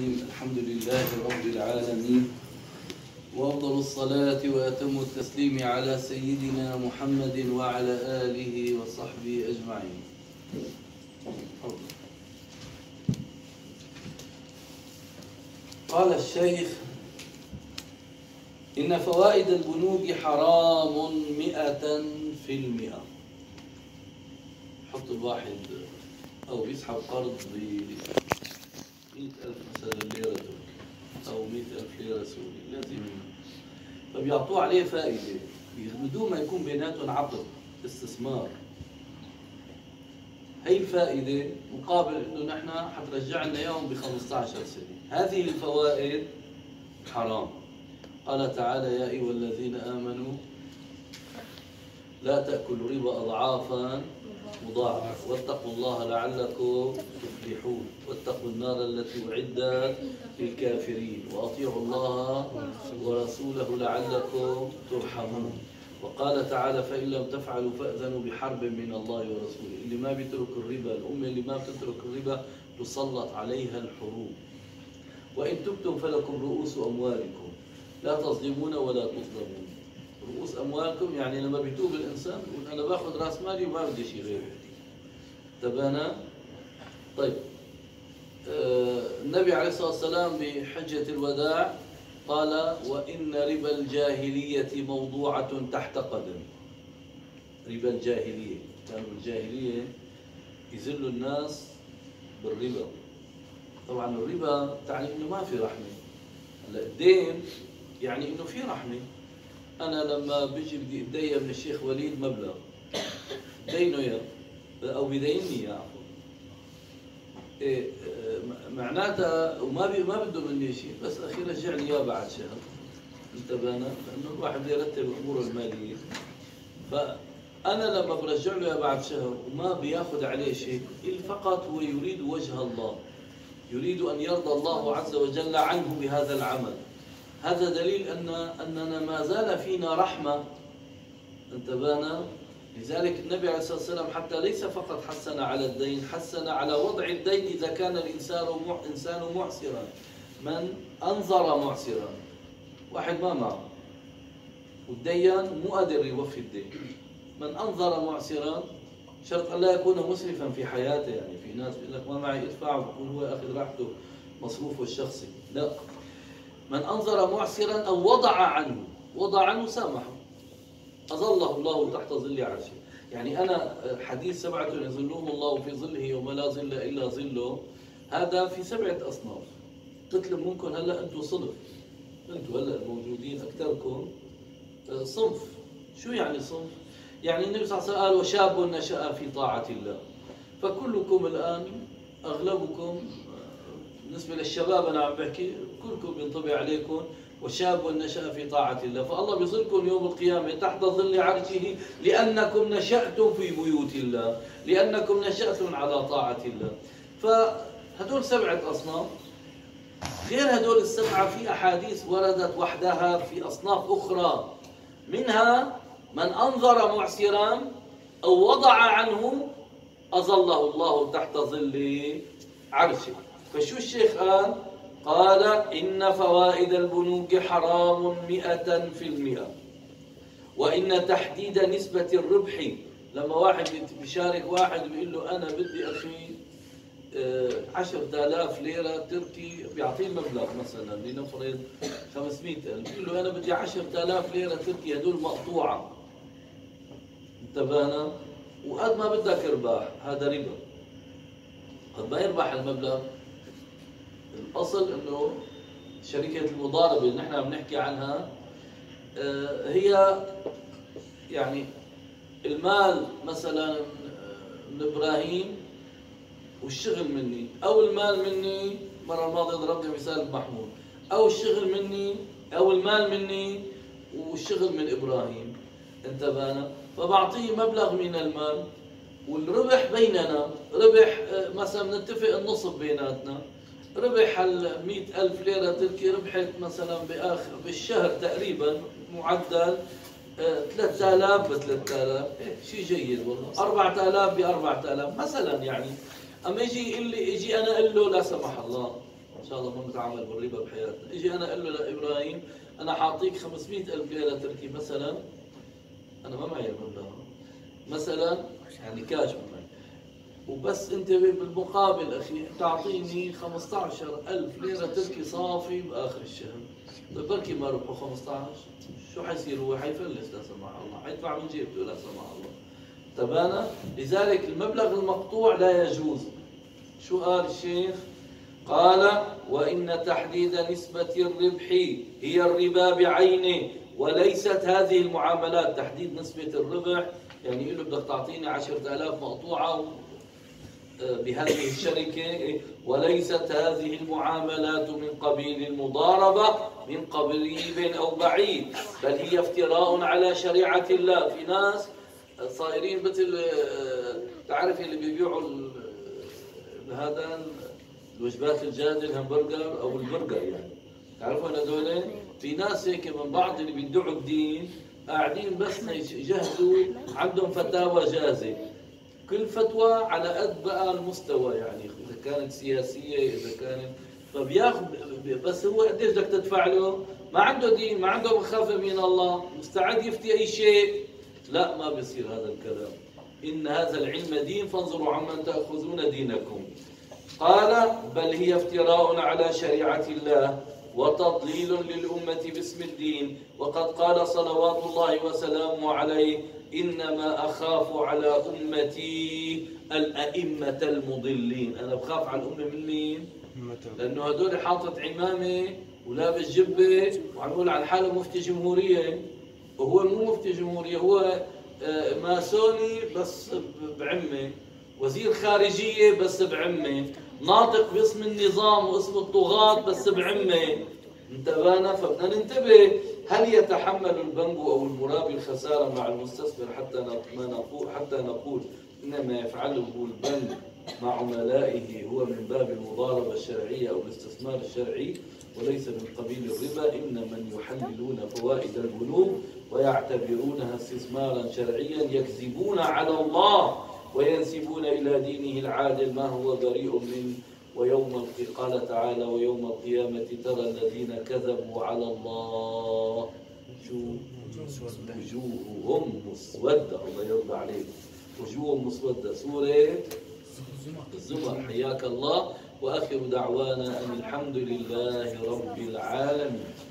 الرحيم الحمد لله رب العالمين وأفضل الصلاة وأتم التسليم على سيدنا محمد وعلى آله وصحبه أجمعين. قال الشيخ إن فوائد البنوك حرام مئة في المئة. حط الواحد أو بيسحب قرض ب مئة ألف مثلا ليرة تركي أو مئة ألف ليرة سوري لازم فبيعطوه عليه فائدة. بدون ما يكون بيناتهم عقد استثمار. هي الفائدة مقابل إنه نحن حترجع لنا إياهم ب 15 سنة. هذه الفوائد حرام. قال تعالى يا أيها الذين آمنوا لا تأكلوا ربا اضعافا مضاعفة. واتقوا الله لعلكم تفلحون. واتقوا النار التي أعدت للكافرين. وأطيعوا الله ورسوله لعلكم ترحمون. وقال تعالى فإن لم تفعلوا فأذنوا بحرب من الله ورسوله. اللي ما بيترك الربا الأمة اللي ما بتترك الربا تسلط عليها الحروب. وإن تبتم فلكم رؤوس أموالكم. لا تظلمون ولا تظلمون. رؤوس أموالكم يعني لما بيتوب الإنسان يقول أنا باخذ رأس مالي وما بدي شيء غيره. تبانا طيب. آه النبي عليه الصلاة والسلام بحجة الوداع قال وإن ربا الجاهلية موضوعة تحت قدم. ربا الجاهلية. كانوا الجاهلية يذلوا الناس بالربا. طبعا الربا تعني إنه ما في رحمة. هلأ الدين يعني إنه في رحمة. أنا لما بيجي بدي اتدين من الشيخ وليد مبلغ. دينه اياه أو بديني اياه عفوا إيه معناتها وما بي ما بده مني شيء. بس أخي رجع لي اياه بعد شهر. انتبهنا؟ لأنه الواحد بده يرتب أموره المالية. فأنا لما برجع له اياه بعد شهر وما بياخذ عليه شيء فقط هو يريد وجه الله. يريد أن يرضى الله عز وجل عنه بهذا العمل. هذا دليل ان أننا ما زال فينا رحمة. انتبهنا؟ لذلك النبي عليه الصلاة والسلام حتى ليس فقط حسن على الدين حسن على وضع الدين إذا كان الإنسان إنسان معسرا. من أنظر معسرا؟ واحد ما معه. والديان مو قادر يوفي الدين. من أنظر معسرا شرط أن لا يكون مسرفا في حياته. يعني في ناس بيقول لك ما معي ادفع وبكون هو اخذ راحته مصروفه الشخصي. لا. من أنظر معسرا أو وضع عنه وضع عنه سامحه. أظله الله تحت ظل عرشه. يعني أنا حديث سبعة يظلهم الله في ظله يوم لا ظل إلا ظله. هذا في سبعة أصناف. تطلب منكم هلأ أنتم صنف. أنتم هلأ الموجودين أكثركم صنف. شو يعني صنف؟ يعني النبي صلى الله عليه وسلم قال وشاب نشأ في طاعة الله. فكلكم الآن أغلبكم بالنسبة للشباب أنا عم بحكي كلكم ينطبع عليكم وشاب نشأ في طاعة الله. فالله بيظلكم يوم القيامة تحت ظل عرشه لأنكم نشأتم في بيوت الله لأنكم نشأتم على طاعة الله. فهدول سبعة أصناف. غير هدول السبعة في أحاديث وردت وحدها في أصناف أخرى. منها من أنظر معسرا أو وضع عنه أظله الله تحت ظل عرشه. فشو الشيخ قال؟ قال إن فوائد البنوك حرام مئة في المئة. وإن تحديد نسبة الربح لما واحد بيشارك واحد بيقول له أنا بدي أخي عشرة آلاف ليرة تركي بيعطيه مبلغ مثلا لنفرض 500 ألف. بيقول له أنا بدي عشرة آلاف ليرة تركي هدول مقطوعة. انتبهنا؟ وقد ما بدك إرباح هذا ربا. قد ما يربح المبلغ؟ الأصل إنه شركة المضاربة اللي نحن عم نحكي عنها هي يعني المال مثلا من إبراهيم والشغل مني أو المال مني المره الماضيه ضربت مثال بمحمود أو الشغل مني أو المال مني والشغل من إبراهيم. انتبهنا؟ فبعطيه مبلغ من المال والربح بيننا ربح مثلا نتفق النصف بيناتنا. ربح ال ألف ليرة تركي ربحت مثلا بآخر بالشهر تقريبا معدل 3000 ب 3000 شيء جيد والله. 4000 ب 4000 مثلا يعني أما يجي يقول لي يجي أنا أقول له لا سمح الله إن شاء الله ما نتعامل بالربا بحياتنا. أجي أنا أقول له لابراهيم أنا حاعطيك 500 ألف ليرة تركي مثلا. أنا ما معي المبلغ. مثلا يعني كاش. وبس انت بالمقابل أخي تعطيني 15000 ليرة تركي صافي بآخر الشهر. طيب بركي ما ربحوا 15 شو حيصير هو؟ حيفلس لا سمح الله. حيدفع من جيبته لا سمح الله. تبانا لذلك المبلغ المقطوع لا يجوز. شو قال الشيخ؟ قال وإن تحديد نسبة الربح هي الربا بعينه وليست هذه المعاملات. تحديد نسبة الربح يعني يقول له بدك تعطيني 10000 مقطوعة بهذه الشركة وليست هذه المعاملات من قبيل المضاربة من قريب أو بعيد بل هي افتراء على شريعة الله. في ناس صايرين مثل آه، تعرف اللي بيبيعوا هذا الوجبات الجاهزة الهمبرجر أو البرجر يعني. تعرفوا هذول؟ في ناس هيك من بعض اللي بيدعوا الدين قاعدين بس يجهزوا عندهم فتاوى جاهزة. كل فتوى على قد بقى المستوى يعني إذا كانت سياسية إذا كانت فبياخذ بس هو قديش بدك تدفع له؟ ما عنده دين، ما عنده مخافة من الله، مستعد يفتي أي شيء، لا ما بيصير هذا الكلام. إن هذا العلم دين فانظروا عمن تأخذون دينكم. قال بل هي افتراء على شريعة الله وتضليل للأمة باسم الدين، وقد قال صلوات الله وسلامه عليه إنما أخاف على أمتي الأئمة المضلين. أنا بخاف على الأمة من مين؟ لأنه هدول حاطط عمامة ولابس جبة وعم يقول عن حاله مفتي جمهورية. وهو مو مفتي جمهورية هو آه، ماسوني بس بعمة. وزير خارجية بس بعمة. ناطق باسم النظام واسم الطغاة بس بعمة. انتبهنا فبدنا ننتبه. هل يتحمل البنك أو المرابي الخسارة مع المستثمر حتى ما نقول حتى نقول إنما يفعله البنك مع عملائه هو من باب المضاربة الشرعية أو الاستثمار الشرعي وليس من قبيل الربا؟ إن من يحللون فوائد البنوك ويعتبرونها استثمارا شرعيا يكذبون على الله. وينسبون إلى دينه العادل ما هو بريء من ويوم قال تعالى ويوم القيامة ترى الذين كذبوا على الله وجوههم مسودة. الله يرضى عليك. وجوههم مسودة. سورة الزمر. حياك الله. وآخر دعوانا أن الحمد لله رب العالمين.